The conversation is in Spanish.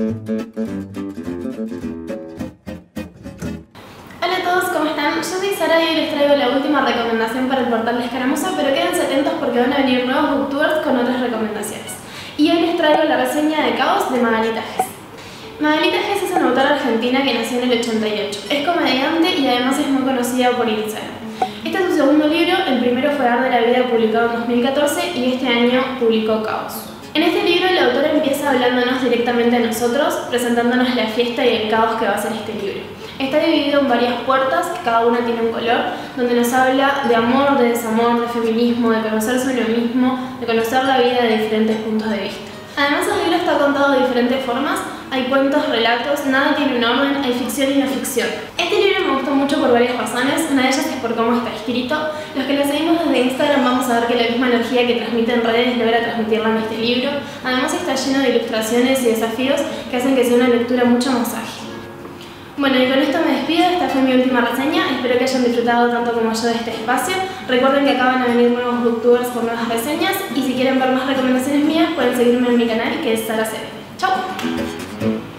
Hola a todos, ¿cómo están? Yo soy Sara y hoy les traigo la última recomendación para el portal de Escaramuza, pero quédense atentos porque van a venir nuevos booktubers con otras recomendaciones. Y hoy les traigo la reseña de Caos de Magalita Gess. Magalita Gess es una autora argentina que nació en el 88. Es comediante y además es muy conocida por Instagram. Este es su segundo libro, el primero fue Ar de la Vida publicado en 2014 y este año publicó Caos. En este libro la autora empieza hablándonos directamente a nosotros, presentándonos la fiesta y el caos que va a ser este libro. Está dividido en varias puertas, que cada una tiene un color, donde nos habla de amor, de desamor, de feminismo, de conocerse uno mismo, de conocer la vida de diferentes puntos de vista. Además el libro está contado de diferentes formas, hay cuentos, relatos, nada tiene un orden, hay ficción y no ficción. Este libro me gustó mucho por varias razones, una de ellas es por cómo está escrito. Los que lo seguimos desde Instagram vamos a ver que la misma energía que transmite en redes logra transmitirla en este libro. Además está lleno de ilustraciones y desafíos que hacen que sea una lectura mucho más ágil. Bueno, y con esto me despido, esta fue mi última reseña, espero que hayan disfrutado tanto como yo de este espacio. Recuerden que acaban de venir nuevos booktubers con nuevas reseñas y si quieren ver más recomendaciones mías pueden seguirme en mi canal que es Sara Cere. ¡Chao!